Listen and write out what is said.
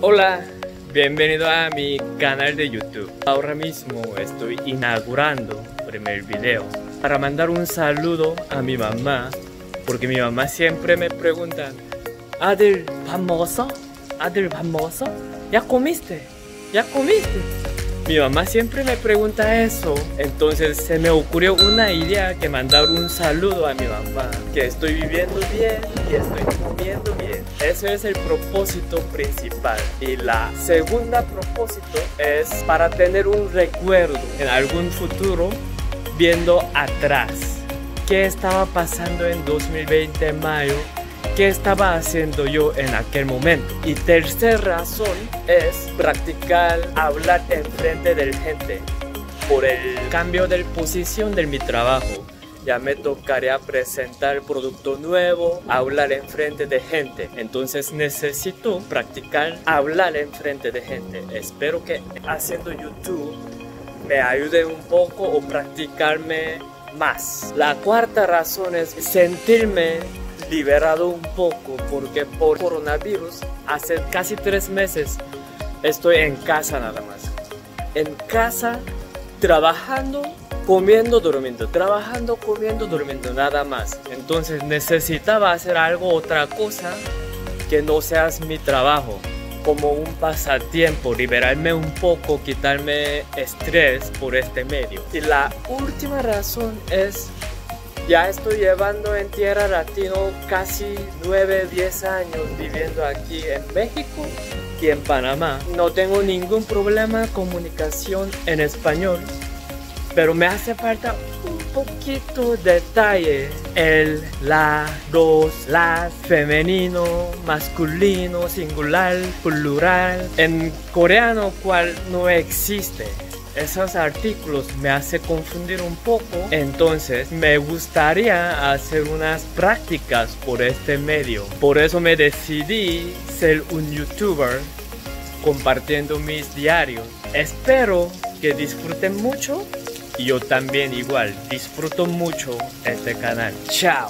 Hola, bienvenido a mi canal de YouTube. Ahora mismo estoy inaugurando primer video para mandar un saludo a mi mamá porque mi mamá siempre me pregunta 아들 밥 먹었어? 아들 밥 먹었어? ¿Ya comiste? ¿Ya comiste? Mi mamá siempre me pregunta eso, entonces se me ocurrió una idea que mandar un saludo a mi mamá, que estoy viviendo bien y estoy comiendo bien. Ese es el propósito principal. Y la segunda propósito es para tener un recuerdo en algún futuro viendo atrás. ¿Qué estaba pasando en 2020 en mayo? Qué estaba haciendo yo en aquel momento. Y tercera razón es practicar hablar en frente de la gente por el cambio de posición de mi trabajo. Ya me tocaría presentar producto nuevo, hablar en frente de gente. Entonces necesito practicar hablar en frente de gente. Espero que haciendo YouTube me ayude un poco o practicarme más. La cuarta razón es sentirme liberado un poco porque por coronavirus hace casi tres meses estoy en casa nada más. En casa, trabajando, comiendo, durmiendo, trabajando, comiendo, durmiendo, nada más. Entonces necesitaba hacer algo, otra cosa que no seas mi trabajo como un pasatiempo, liberarme un poco, quitarme estrés por este medio. Y la última razón es ya estoy llevando en Tierra Latino casi 9, 10 años viviendo aquí en México y en Panamá. No tengo ningún problema de comunicación en español, pero me hace falta un poquito de detalle. El, la, los, las, femenino, masculino, singular, plural. En coreano, cual no existe esos artículos me hace confundir un poco. Entonces me gustaría hacer unas prácticas por este medio. Por eso me decidí ser un youtuber compartiendo mis diarios. Espero que disfruten mucho y yo también igual disfruto mucho este canal. Chao.